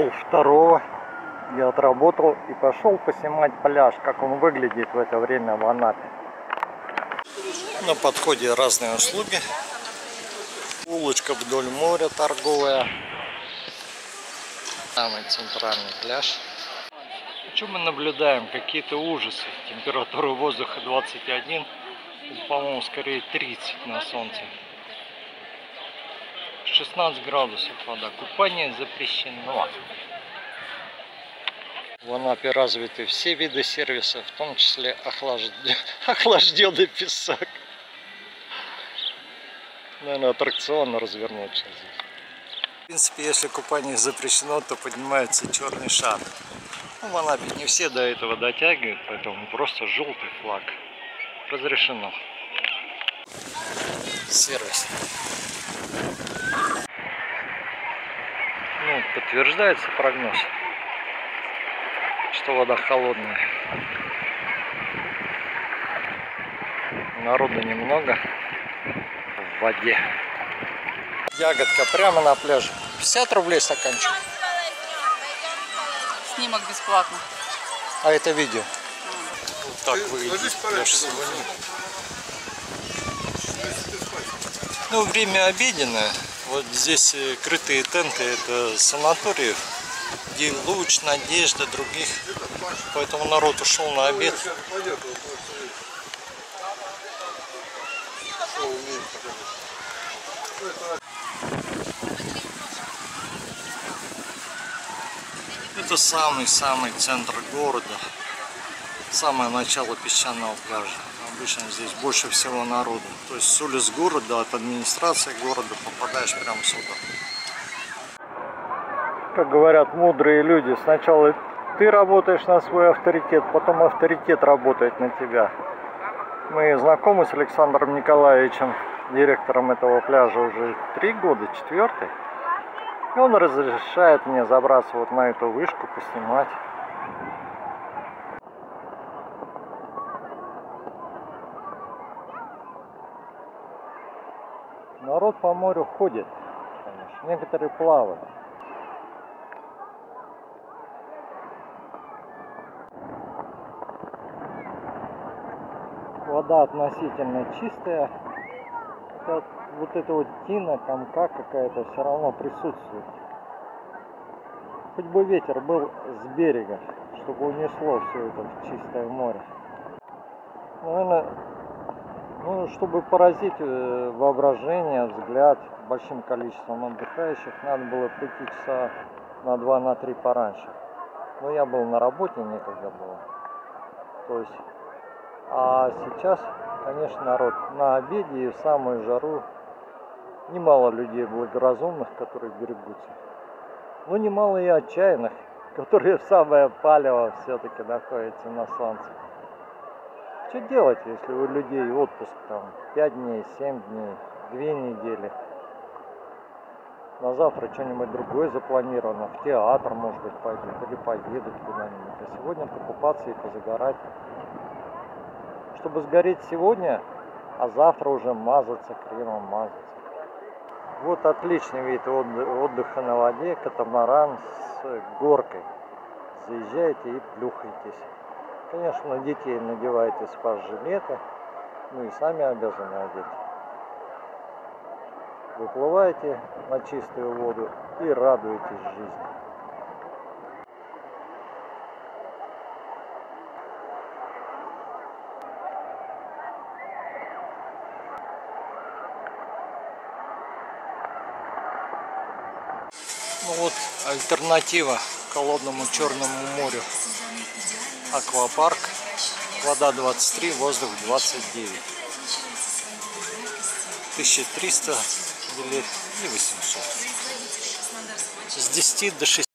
пол второго я отработал и пошел поснимать пляж, как он выглядит в это время в Анапе. На подходе разные услуги. Улочка вдоль моря торговая. Самый центральный пляж. Что мы наблюдаем? Какие-то ужасы. Температура воздуха 21. По-моему, скорее 30 на солнце. 16 градусов вода. Купание запрещено. В Анапе развиты все виды сервиса, в том числе охлажд... охлажденный песок. Наверное, аттракцион развернуть сейчас здесь. В принципе, если купание запрещено, то поднимается черный шар. Ну, в Анапе не все до этого дотягивают, поэтому просто желтый флаг. Разрешено. Сервис. Ну, подтверждается прогноз, что вода холодная. Народу немного в воде. Ягодка прямо на пляже. 50 рублей стаканчик. Снимок бесплатно. А это видео. Вот так выглядит сегодня. Ну, время обеденное. Вот здесь э, крытые тенты, это санатории, где Луч, Надежда, других. Поэтому народ ушел на обед. Это самый-самый центр города. Самое начало песчаного пляжа. Обычно здесь больше всего народу. То есть с улиц города, от администрации города попадаешь прямо сюда. Как говорят мудрые люди, сначала ты работаешь на свой авторитет, потом авторитет работает на тебя. Мы знакомы с Александром Николаевичем, директором этого пляжа уже три года, четвертый. И он разрешает мне забраться вот на эту вышку, поснимать. Народ по морю ходит, конечно. Некоторые плавают. Вода относительно чистая. Хотя вот эта вот тина, комка какая-то все равно присутствует. Хоть бы ветер был с берега, чтобы унесло все это в чистое море. Наверное, ну, чтобы поразить э, воображение, взгляд большим количеством отдыхающих, надо было прийти часа на два, на три пораньше. Но я был на работе, некогда было. То есть, а сейчас, конечно, народ на обеде и в самую жару немало людей благоразумных, которые берегутся. Но немало и отчаянных, которые в самое палево все-таки находятся на солнце. Что делать, если у людей отпуск там 5 дней, 7 дней, 2 недели? На завтра что-нибудь другое запланировано, в театр, может быть, пойдут или поедут куда-нибудь. А сегодня покупаться и позагорать. Чтобы сгореть сегодня, а завтра уже мазаться, кремом мазаться. Вот отличный вид отдыха на воде, катамаран с горкой. Заезжаете и плюхаетесь. Конечно, на детей надеваете спас-жилеты, ну и сами обязаны одеть. Выплываете на чистую воду и радуетесь жизни. Ну вот альтернатива холодному Черному морю. Аквапарк. Вода 23, воздух 29. 1300 билет и 800. С 10 до 6.